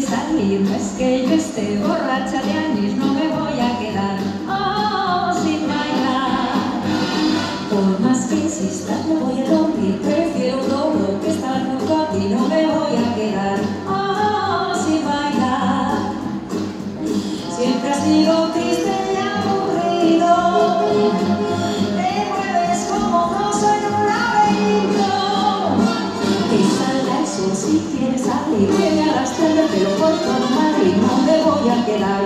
salir, no es que yo esté borracha de años, no me voy a quedar oh, sin bailar. Por más que insista, no voy a dormir, prefiero todo que estar junto a ti, no me voy a quedar oh, sin bailar. Siempre ha sido salir, por todo Madrid no me voy a quedar.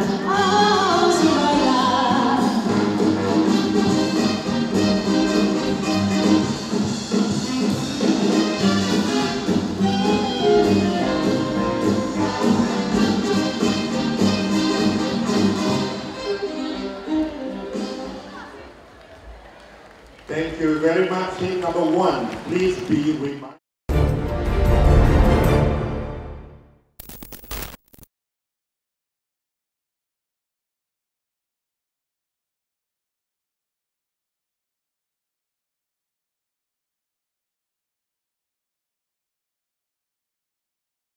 Thank you very much. Team number one, please be my